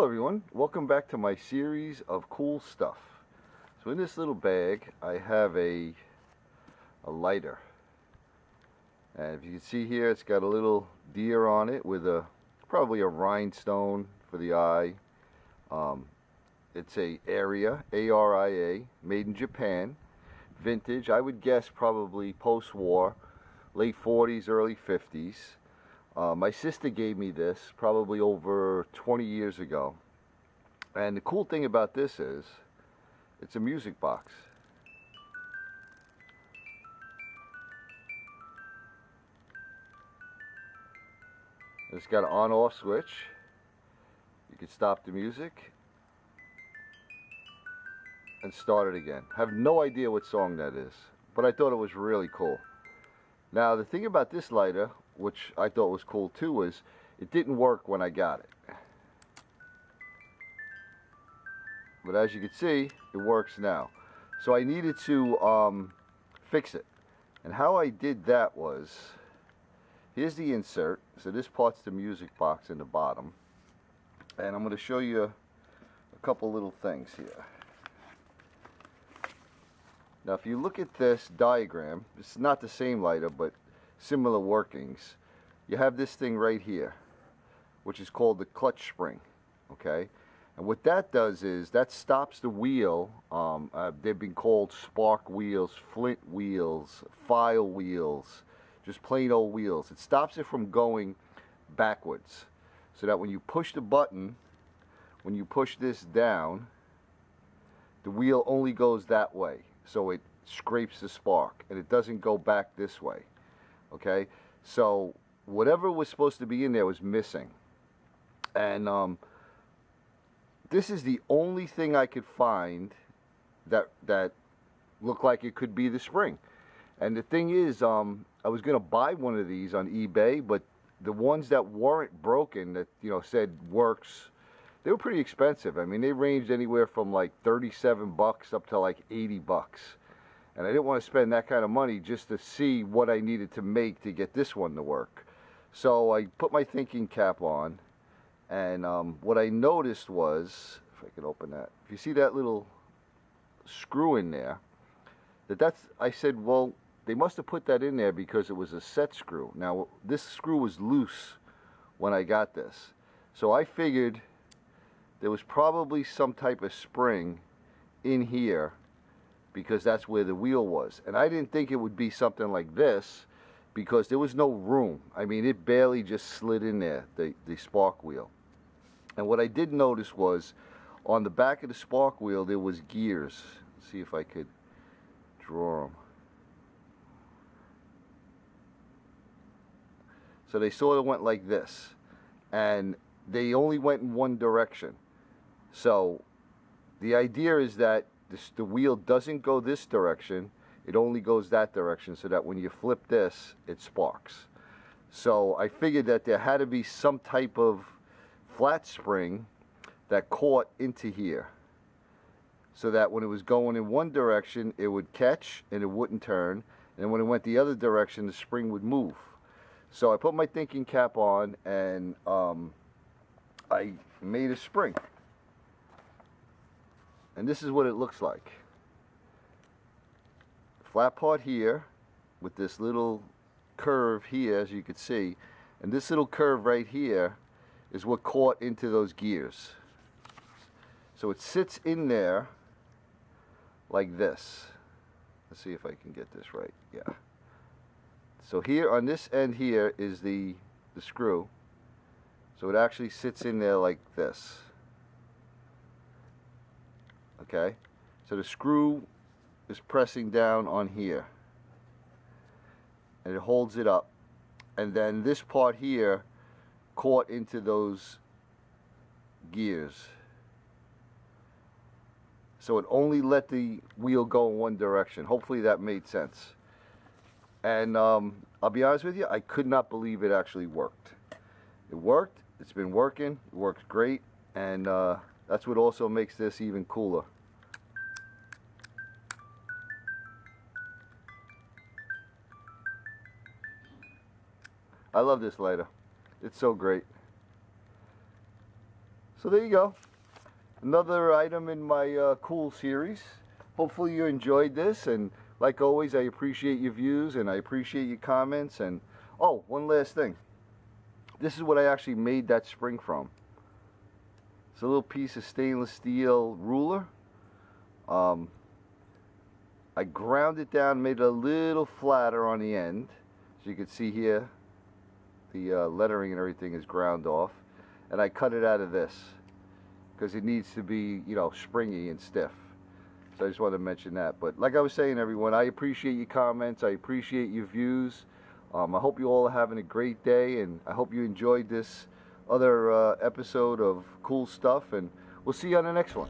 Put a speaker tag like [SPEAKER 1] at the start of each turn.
[SPEAKER 1] Hello everyone, welcome back to my series of cool stuff. So in this little bag I have a, a lighter. And if you can see here it's got a little deer on it with a probably a rhinestone for the eye. Um, it's a Aria, A-R-I-A, made in Japan, vintage. I would guess probably post-war, late 40s, early 50s. Uh, my sister gave me this probably over 20 years ago. And the cool thing about this is, it's a music box. It's got an on-off switch. You can stop the music and start it again. I have no idea what song that is, but I thought it was really cool. Now the thing about this lighter which I thought was cool too, was it didn't work when I got it. But as you can see, it works now. So I needed to um, fix it. And how I did that was, here's the insert. So this part's the music box in the bottom. And I'm going to show you a couple little things here. Now if you look at this diagram, it's not the same lighter, but similar workings, you have this thing right here, which is called the clutch spring, okay? And what that does is that stops the wheel. Um, uh, they've been called spark wheels, flint wheels, file wheels, just plain old wheels. It stops it from going backwards. So that when you push the button, when you push this down, the wheel only goes that way. So it scrapes the spark and it doesn't go back this way okay? So whatever was supposed to be in there was missing. And um, this is the only thing I could find that that looked like it could be the spring. And the thing is um, I was gonna buy one of these on eBay but the ones that weren't broken that you know said works they were pretty expensive. I mean they ranged anywhere from like 37 bucks up to like 80 bucks and I didn't want to spend that kind of money just to see what I needed to make to get this one to work. So I put my thinking cap on and um, what I noticed was, if I could open that, if you see that little screw in there, that that's, I said, well, they must have put that in there because it was a set screw. Now, this screw was loose when I got this. So I figured there was probably some type of spring in here because that's where the wheel was. And I didn't think it would be something like this because there was no room. I mean, it barely just slid in there, the, the spark wheel. And what I did notice was on the back of the spark wheel, there was gears. Let's see if I could draw them. So they sort of went like this. And they only went in one direction. So the idea is that this, the wheel doesn't go this direction it only goes that direction so that when you flip this it sparks. So I figured that there had to be some type of flat spring that caught into here so that when it was going in one direction it would catch and it wouldn't turn and when it went the other direction the spring would move. So I put my thinking cap on and um, I made a spring and this is what it looks like. Flat part here with this little curve here as you can see. And this little curve right here is what caught into those gears. So it sits in there like this. Let's see if I can get this right. Yeah. So here on this end here is the the screw. So it actually sits in there like this okay? So the screw is pressing down on here. And it holds it up. And then this part here caught into those gears. So it only let the wheel go in one direction. Hopefully that made sense. And um, I'll be honest with you I could not believe it actually worked. It worked it's been working it works great and uh, that's what also makes this even cooler. I love this lighter. It's so great. So there you go. Another item in my uh, cool series. Hopefully you enjoyed this and like always I appreciate your views and I appreciate your comments and oh one last thing. This is what I actually made that spring from. It's a little piece of stainless steel ruler. Um, I ground it down, made it a little flatter on the end. As you can see here, the uh, lettering and everything is ground off. And I cut it out of this because it needs to be, you know, springy and stiff. So I just wanted to mention that. But like I was saying, everyone, I appreciate your comments. I appreciate your views. Um, I hope you all are having a great day, and I hope you enjoyed this other uh, episode of cool stuff. And we'll see you on the next one.